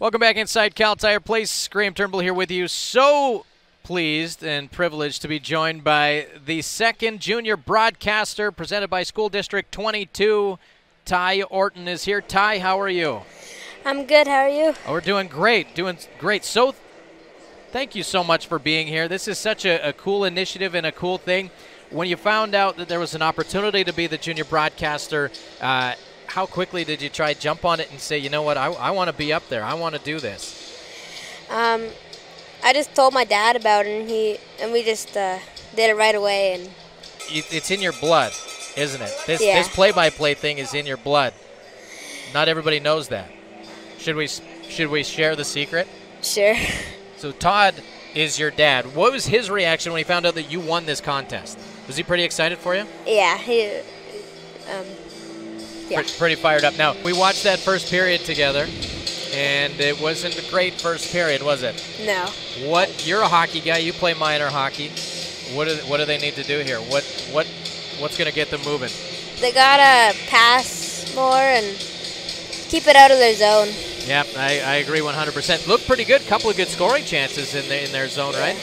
Welcome back inside Kal Tire Place. Graham Turnbull here with you. So pleased and privileged to be joined by the second junior broadcaster presented by School District 22. Ty Orton is here. Ty, how are you? I'm good. How are you? Oh, we're doing great. Doing great. So thank you so much for being here. This is such a, a cool initiative and a cool thing. When you found out that there was an opportunity to be the junior broadcaster, uh, how quickly did you try jump on it and say, you know what, I, I want to be up there. I want to do this. Um, I just told my dad about it, and he and we just uh, did it right away. And It- It's in your blood, isn't it? This Yeah. this play-by-play thing is in your blood. Not everybody knows that. Should we should we share the secret? sure. So Todd is your dad. What was his reaction when he found out that you won this contest? Was he pretty excited for you? yeah. He. Um. Yeah. Pretty, fired up. Now we watched that first period together, and it wasn't a great first period, was it? No. What? You're a hockey guy. You play minor hockey. What do what do they need to do here? What what what's going to get them moving? They gotta pass more and keep it out of their zone. Yep, I, I agree 100%. Look pretty good. Couple of good scoring chances in the, in their zone, right?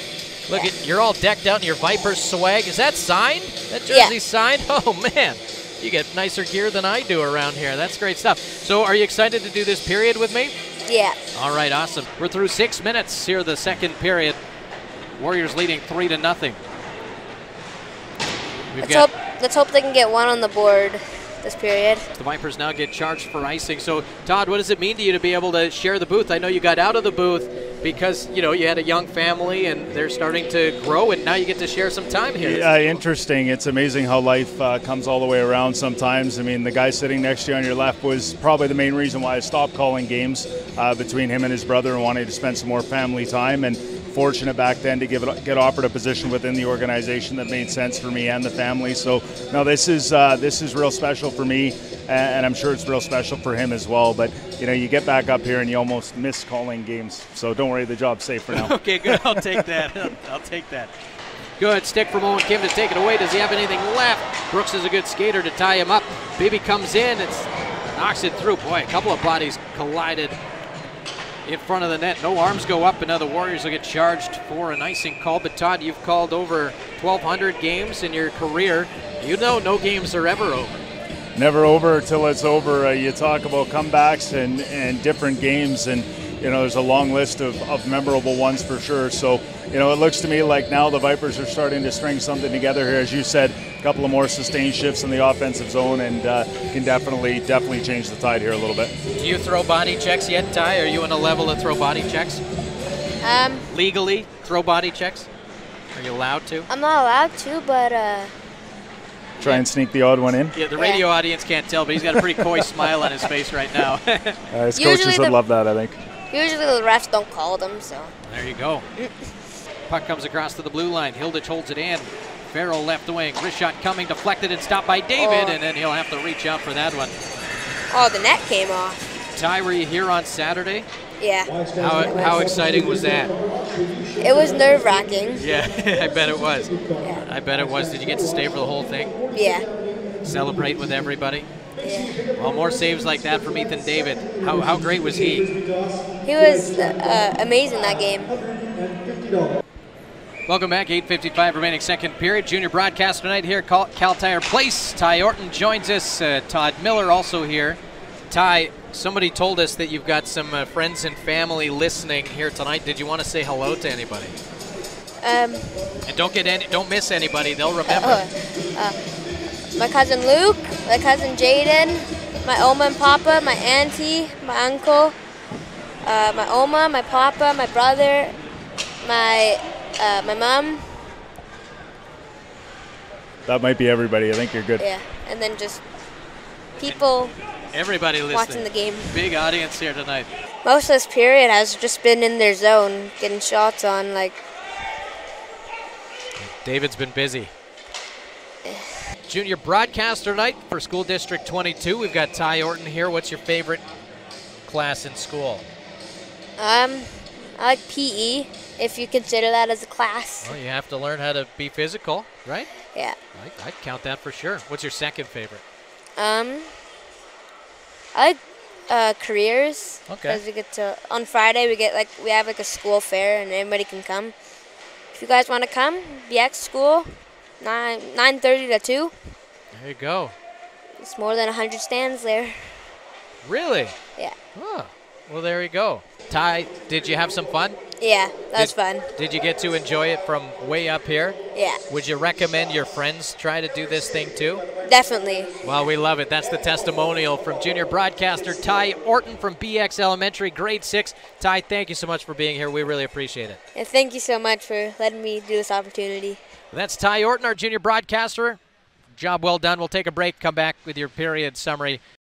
Look Yeah. at you're all decked out in your Vipers swag. Is that signed? That Yeah. jersey signed? Oh man, you get nicer gear than I do around here. That's great stuff. So, are you excited to do this period with me? Yeah. All right, awesome. We're through six minutes here, the second period. Warriors leading three to nothing. We've Let's got hope. Let's hope they can get one on the board this period. the Vipers now get charged for icing. So, Todd, what does it mean to you to be able to share the booth? I know you got out of the booth because you know you had a young family and they're starting to grow, and now you get to share some time here. Yeah, interesting. It's amazing how life uh, comes all the way around sometimes. I mean, the guy sitting next to you on your left was probably the main reason why I stopped calling games uh, between him and his brother and wanting to spend some more family time. And fortunate back then to give it, get offered a position within the organization that made sense for me and the family. So, now this is uh, this is real special for me, and I'm sure it's real special for him as well. But you know, you get back up here and you almost miss calling games. So don't worry, the job's safe for now. Okay, good. I'll take that. I'll take that. Good stick from Owen Kim to take it away. Does he have anything left? Brooks is a good skater to tie him up. Beebe comes in. It's knocks it through. Boy, a couple of bodies collided in front of the net. No arms go up, and now the Warriors will get charged for an icing call. But Todd, you've called over 1,200 games in your career. You know no games are ever over. never over till it's over. Uh, you talk about comebacks and, and different games, and you know there's a long list of, of memorable ones for sure. So you know it looks to me like now the Vipers are starting to string something together here, as you said, a couple of more sustained shifts in the offensive zone, and uh, can definitely definitely change the tide here a little bit. Do you throw body checks yet, Ty? Are you in a level to throw body checks? Um, Legally, throw body checks? Are you allowed to? I'm not allowed to, but uh, Try and sneak the odd one in. Yeah, the radio audience can't tell, but he's got a pretty coy smile on his face right now. Uh, his Usually coaches would love that, I think. Usually the refs don't call them. So there you go. Puck comes across to the blue line. Hilditch holds it in. Farrell left wing. Wrist shot coming, deflected and stopped by David, Oh. and then he'll have to reach out for that one. oh, the net came off. Ty, were you here on Saturday? Yeah. How, how exciting was that? It was nerve wracking. Yeah, I bet it was. Yeah. I bet it was. Did you get to stay for the whole thing? Yeah. Celebrate with everybody? Well, more saves like that from Ethan David. How, how great was he? He was uh, amazing that game. Welcome back. 8:55 remaining second period. Junior broadcast tonight here at Cal, Kal Tire Place. Ty Orton joins us. Uh, Todd Miller also here. Ty, somebody told us that you've got some uh, friends and family listening here tonight. Did you want to say hello to anybody? Um, And don't get any, don't miss anybody. They'll remember. uh, my cousin Luke, my cousin Jaden, my Oma and Papa, my auntie, my uncle, uh, my Oma, my Papa, my brother, my uh, my mom. That might be everybody. I think you're good. Yeah, and then just people Everybody listening. watching the game. Big audience here tonight. Most of this period has just been in their zone, getting shots on. Like David's been busy. Junior broadcaster night for School District 22. We've got Ty Orton here. What's your favorite class in school? um, I like PE, if you consider that as a class. Well, you have to learn how to be physical, right? Yeah. I, I'd count that for sure. What's your second favorite? Um, I like Uh, careers. Okay. Because we get to on Friday we get like we have like a school fair and anybody can come. If you guys want to come, BX school, nine nine thirty to two. There you go. It's more than hundred stands there. Really? Yeah. Huh. Well, there you go. Ty, did you have some fun? Yeah, that was Did- fun. Did you get to enjoy it from way up here? Yeah, Would you recommend your friends try to do this thing too? definitely. Well, we love it. That's the testimonial from junior broadcaster Ty Orton from BX Elementary, grade six. Ty, thank you so much for being here. We really appreciate it. And thank you so much for letting me do this opportunity. That's Ty Orton, our junior broadcaster. Job well done. We'll take a break, come back with your period summary.